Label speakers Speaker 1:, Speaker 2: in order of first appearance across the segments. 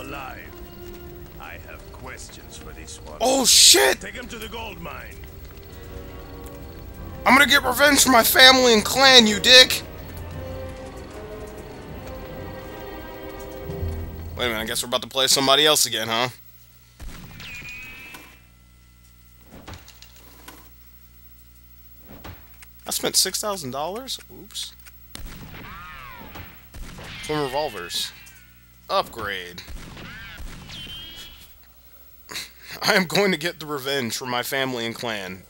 Speaker 1: alive. I have questions for this one.
Speaker 2: Oh shit!
Speaker 1: Take him to the gold mine.
Speaker 2: I'm gonna get revenge for my family and clan, you dick! Wait a minute, I guess we're about to play somebody else again, huh? I spent $6,000? Oops. Twin revolvers. Upgrade. I am going to get the revenge for my family and clan.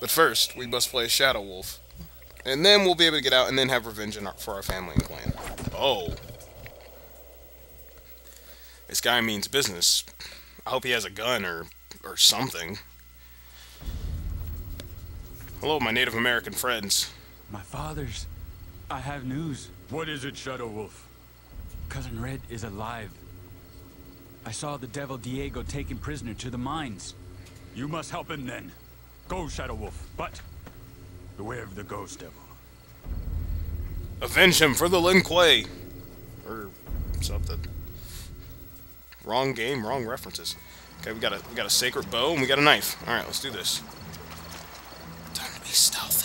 Speaker 2: But first, we must play Shadow Wolf. And then we'll be able to get out and then have revenge our, for our family and clan. Oh. This guy means business. I hope he has a gun or, or something. Hello, my Native American friends.
Speaker 3: My father's. I have news.
Speaker 1: What is it, Shadow Wolf?
Speaker 3: Cousin Red is alive. I saw the devil Diego taken prisoner to the mines.
Speaker 1: You must help him then. Go, Shadow Wolf, but beware of the ghost devil.
Speaker 2: Avenge him for the Lin Kuei! Or something. Wrong game, wrong references. Okay, we got a we got a sacred bow and we got a knife. Alright, let's do this. Time to be stealthy.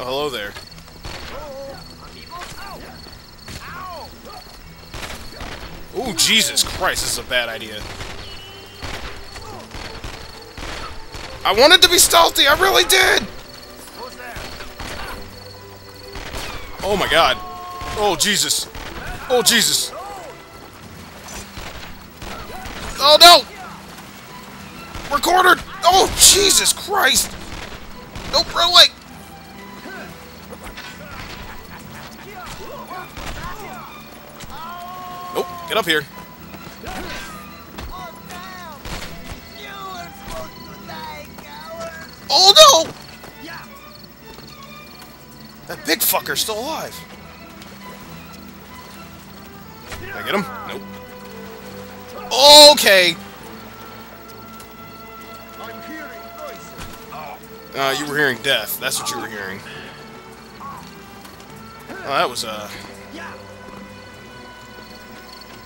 Speaker 2: Oh, hello there.
Speaker 4: Oh!
Speaker 2: Jesus Christ, this is a bad idea. I wanted to be stealthy, I really did! Oh my god. Oh, Jesus. Oh, Jesus. Oh, no! We're! Oh, Jesus Christ! Nope, run away! Get up here. Oh no! That big fucker's still alive. Did I get him? Nope. Okay. Uh, you were hearing death. That's what you were hearing. Oh, that was, uh...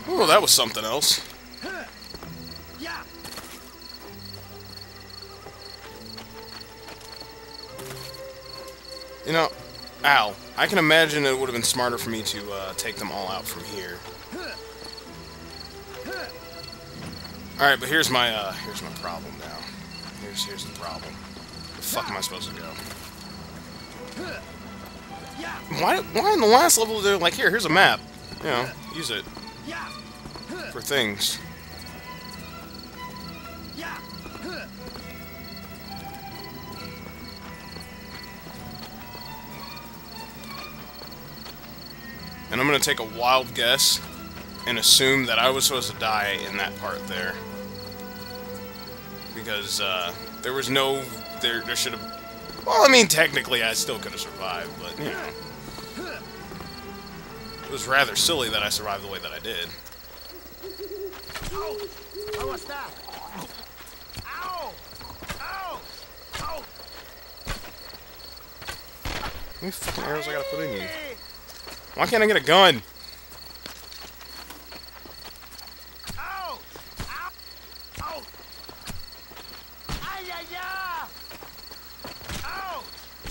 Speaker 2: Oh, that was something else. You know, ow. I can imagine it would have been smarter for me to uh, take them all out from here. Alright, but here's my, uh, here's my problem now. Here's, here's the problem. Where the fuck am I supposed to go? Why, why in the last level they're like, here, here's a map. You know, use it. For things. And I'm gonna take a wild guess and assume that I was supposed to die in that part there. Because, uh, there was no... There, there should have... Well, I mean, technically I still could have survived, but, you know. It was rather silly that I survived the way that I did.
Speaker 4: Ow! How was that? Ow! Ow! Ow!
Speaker 2: How many fucking arrows I gotta put in you? Why can't I get a gun?
Speaker 4: Ow! Ow! Ow! Ay, ay, ay! Ow!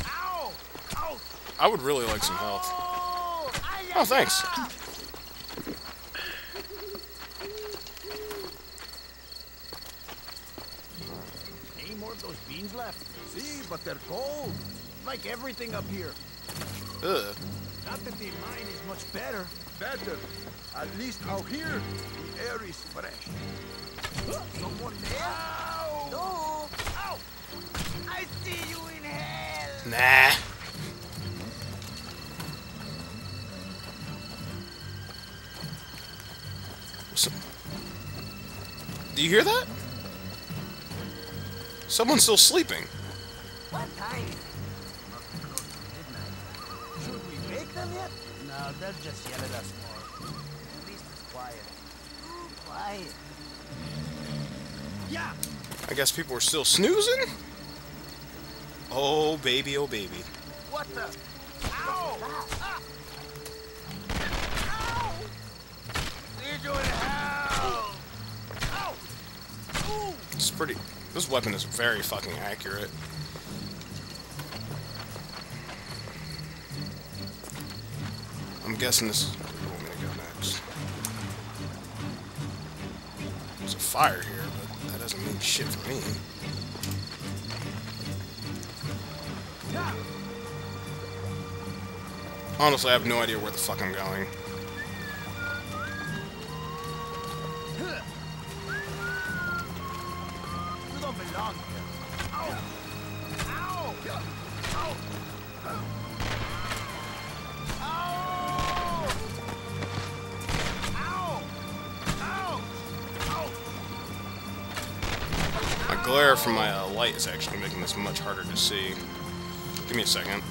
Speaker 4: Ow! Ow!
Speaker 2: I would really like some health.
Speaker 4: Oh, ay, ay,
Speaker 2: thanks.
Speaker 4: Any more of those beans left? See, but they're cold. Like everything up here.
Speaker 2: Ugh.
Speaker 4: Not that the mine is much better. Better. At least out here, the air is fresh. Someone there? Ow! No! Ow! I see you in hell!
Speaker 2: Nah. Do you hear that? Someone's still sleeping.
Speaker 4: What time is it? Must be close to midnight. Should we wake them yet? No, they'll just yell at us more. At least it's quiet. Ooh, quiet. Yeah!
Speaker 2: I guess people are still snoozing? Oh, baby, oh, baby.
Speaker 4: What the? Ow! Ah! Ow! Need you in hell! Ow! Ooh!
Speaker 2: It's pretty... This weapon is very fucking accurate. I'm guessing this is where I'm gonna go next. There's a fire here, but that doesn't mean shit for me. Honestly, I have no idea where the fuck I'm going. My glare from my uh, light is actually making this much harder to see. Give me a second.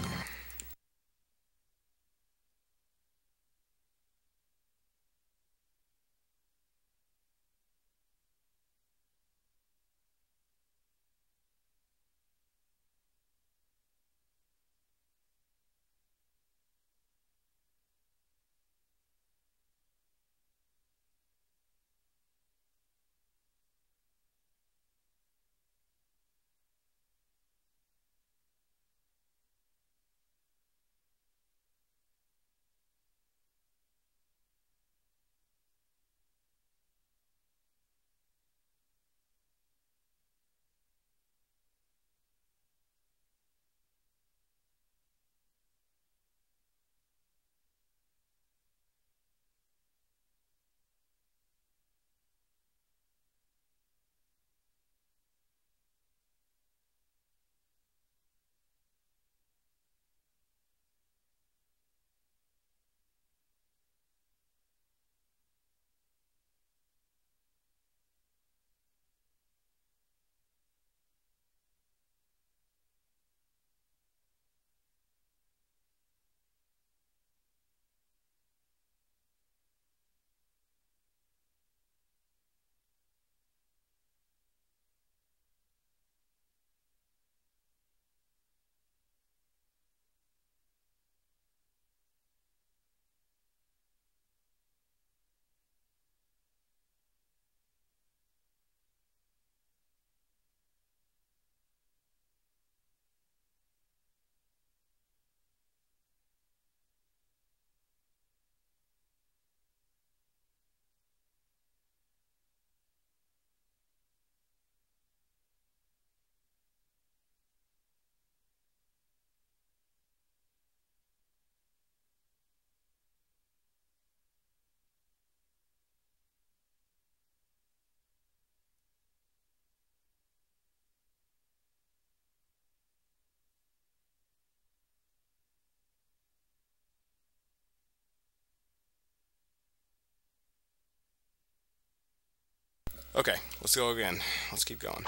Speaker 2: Okay, let's go again. Let's keep going.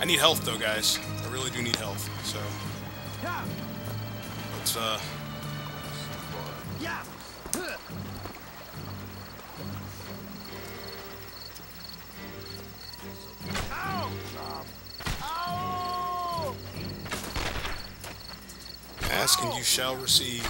Speaker 2: I need health though, guys. I really do need health. So let's uh ask and you shall receive.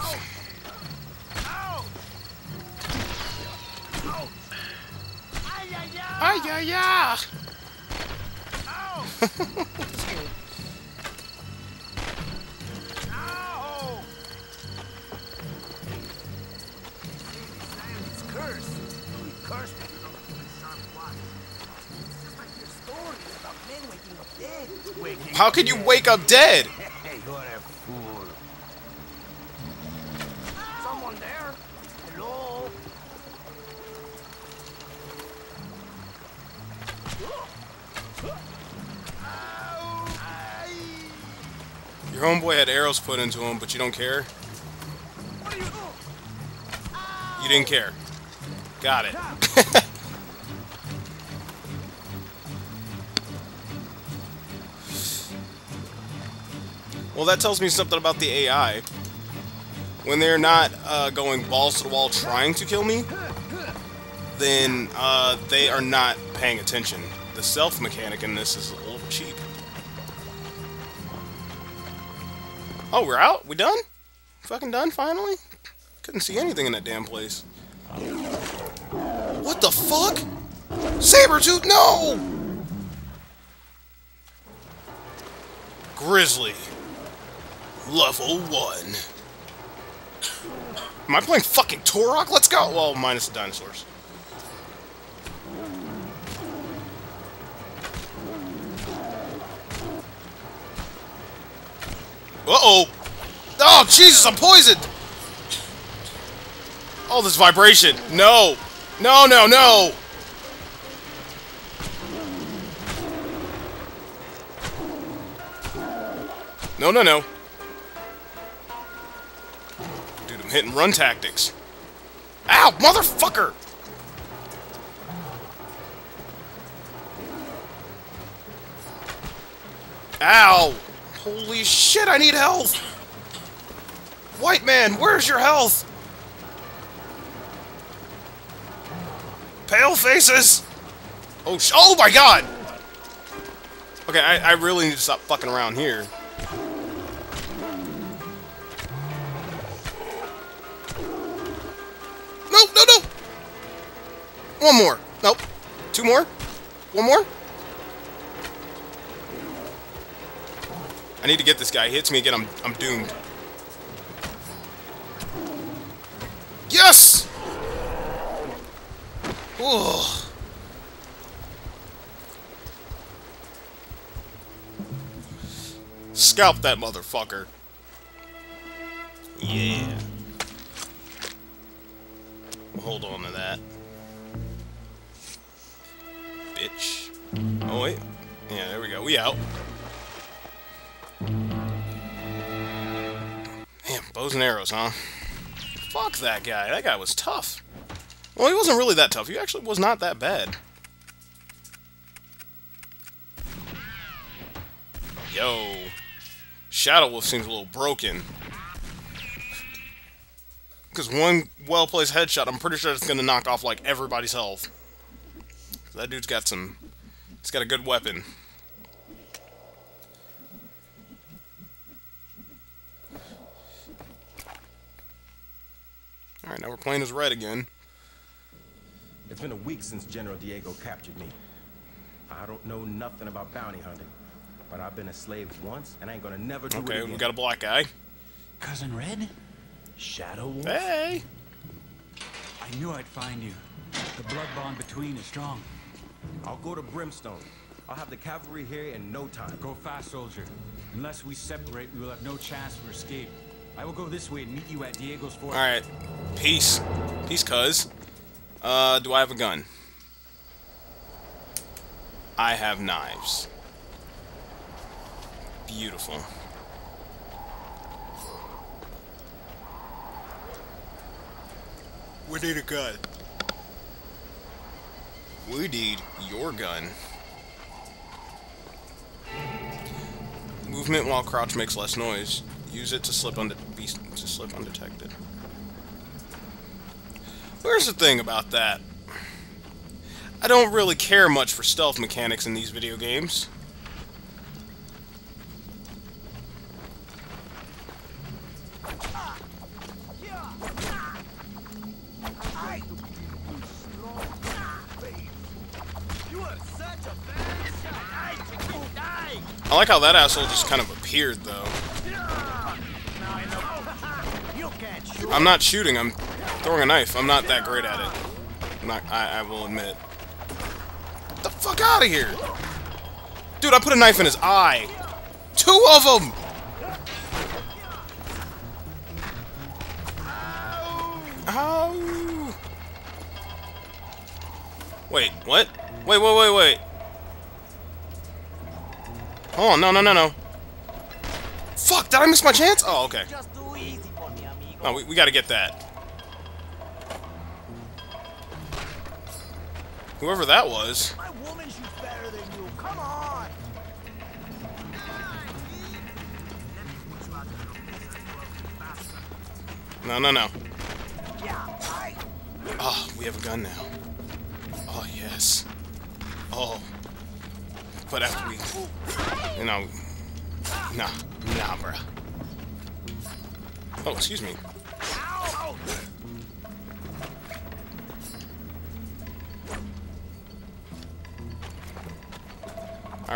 Speaker 4: Up dead. Waking
Speaker 2: How could you wake up dead? arrows put into him, but you don't care?
Speaker 4: You
Speaker 2: didn't care. Got it. well, that tells me something about the AI. When they're not uh, going balls to the wall trying to kill me, then uh, they are not paying attention. The self mechanic in this is a little cheap. Oh, we're out? We done? Fucking done, finally? Couldn't see anything in that damn place. What the fuck? Sabretooth, no! Grizzly. Level 1. Am I playing fucking Turok? Let's go! Well, minus the dinosaurs. Uh-oh! Oh, Jesus, I'm poisoned! Oh, this vibration! No! No, no, no! No, no, no. Dude, I'm hitting run tactics. Ow, motherfucker! Ow! Holy shit, I need health! White man, where's your health? Pale faces! Oh, sh oh my god! Okay, I, I really need to stop fucking around here. No, no, no! One more. Nope. Two more. One more. I need to get this guy. He hits me again, I'm, I'm doomed. Yes! Ugh. Scalp that motherfucker. Yeah. Hold on to that. Bitch. Oh, wait. Yeah, there we go. We out. Bows and arrows, huh? Fuck that guy. That guy was tough. Well, he wasn't really that tough. He actually was not that bad. Yo. Shadow Wolf seems a little broken. Because one well-placed headshot, I'm pretty sure it's going to knock off, like, everybody's health. That dude's got some... He's got a good weapon. Now we're playing as red again.
Speaker 5: It's been a week since General Diego captured me. I don't know nothing about bounty hunting, but I've been a slave once, and I ain't gonna never do it again.
Speaker 2: Okay,
Speaker 5: again.
Speaker 2: we got a black guy.
Speaker 3: Cousin Red?
Speaker 5: Shadow Wolf?
Speaker 2: Hey!
Speaker 3: I knew I'd find you. The blood bond between is strong.
Speaker 5: I'll go to Brimstone. I'll have the cavalry here in no time.
Speaker 3: Go fast, soldier. Unless we separate, we will have no chance for escape. I will go this way and meet you at Diego's fort.
Speaker 2: Alright. Peace. Peace, cuz. Uh, do I have a gun? I have knives. Beautiful. We need a gun. We need your gun. Movement while crouch makes less noise. Use it to slip unde be to slip undetected. Here's the thing about that. I don't really care much for stealth mechanics in these video games.
Speaker 4: I
Speaker 2: like how that asshole just kind of appeared, though. I'm not shooting, I'm throwing a knife. I'm not that great at it. I'm not, I, I will admit. Get the fuck out of here! Dude, I put a knife in his eye! Two of them! Ow! Wait, what? Wait, wait, wait, wait. Hold on, no, no, no, no. Fuck, did I miss my chance? Oh, okay.
Speaker 4: Just too easy for me, amigo.
Speaker 2: No, we, we gotta get that. Whoever that was. No, no, no. Oh, we have a gun now. Oh, yes. Oh. But after we... You know... Nah. Nah, bruh. Oh, excuse me.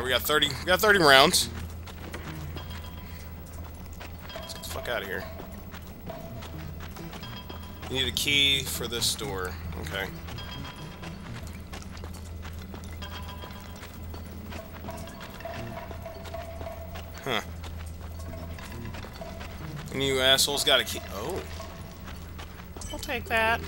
Speaker 2: Alright, we got 30... We got 30 rounds. Let's get the fuck out of here. You need a key for this door. Okay. Huh. And you assholes got a key. Oh. I'll take that.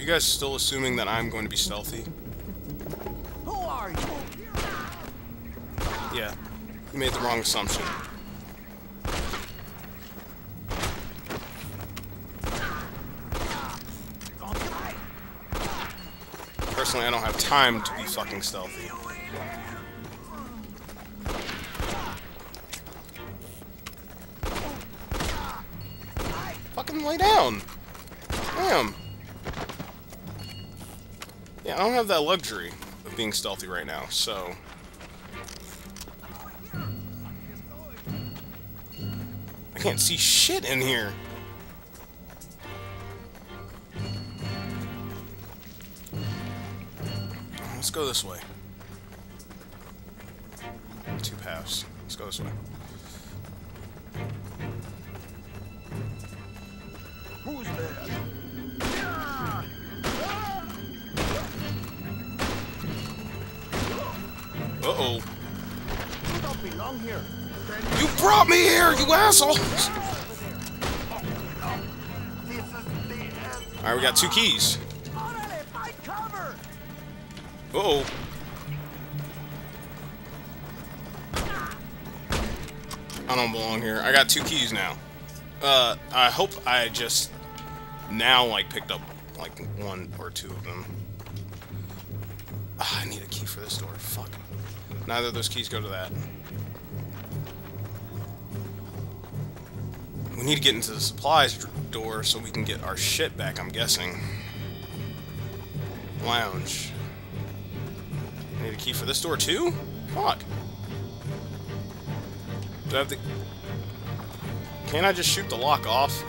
Speaker 2: You guys still assuming that I'm going to be stealthy?
Speaker 4: Who are you?
Speaker 2: Yeah. You made the wrong assumption. Personally, I don't have time to be fucking stealthy. I don't have that luxury of being stealthy right now, so... I can't see shit in here! Let's go this way. Two paths. Let's go this way.
Speaker 4: You
Speaker 2: asshole!
Speaker 4: This is the end.
Speaker 2: Alright, we got two keys.
Speaker 4: Cover!
Speaker 2: Uh-oh. I don't belong here. I got two keys now. Uh, I hope I just now, like, picked up, like, one or two of them. Ah, I need a key for this door. Fuck. Neither of those keys go to that. We need to get into the supplies door so we can get our shit back, I'm guessing. Lounge. I need a key for this door too? Fuck. Do I have the... Can't I just shoot the lock off?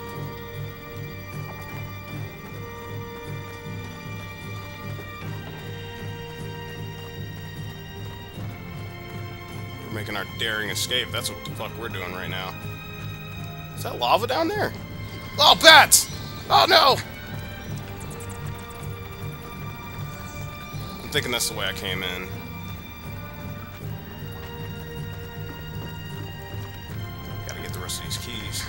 Speaker 2: We're making our daring escape. That's what the fuck we're doing right now. Is that lava down there? Oh, bats! Oh, no! I'm thinking that's the way I came in. Gotta get the rest of these keys.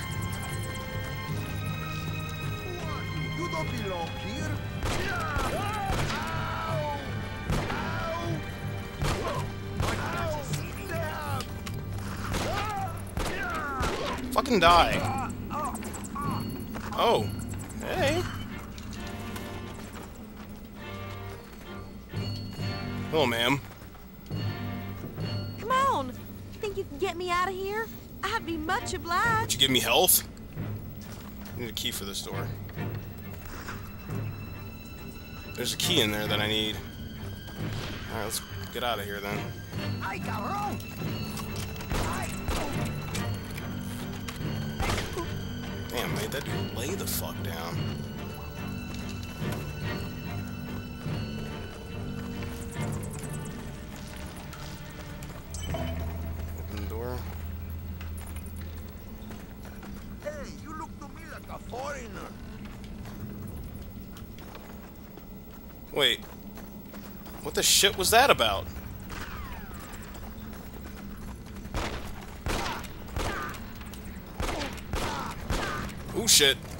Speaker 4: You don't belong here.
Speaker 2: Fucking die. Oh. Hey. Hello, ma'am.
Speaker 6: Come on. Think you can get me out of here? I'd be much obliged.
Speaker 2: Would you give me health? I need a key for this door. There's a key in there that I need. Alright, let's get out of here then.
Speaker 4: Ay, cabrón. Ay.
Speaker 2: Damn, made that dude lay the fuck down. Open the door.
Speaker 4: Hey, you look to me like a foreigner.
Speaker 2: Wait. What the shit was that about? Shit.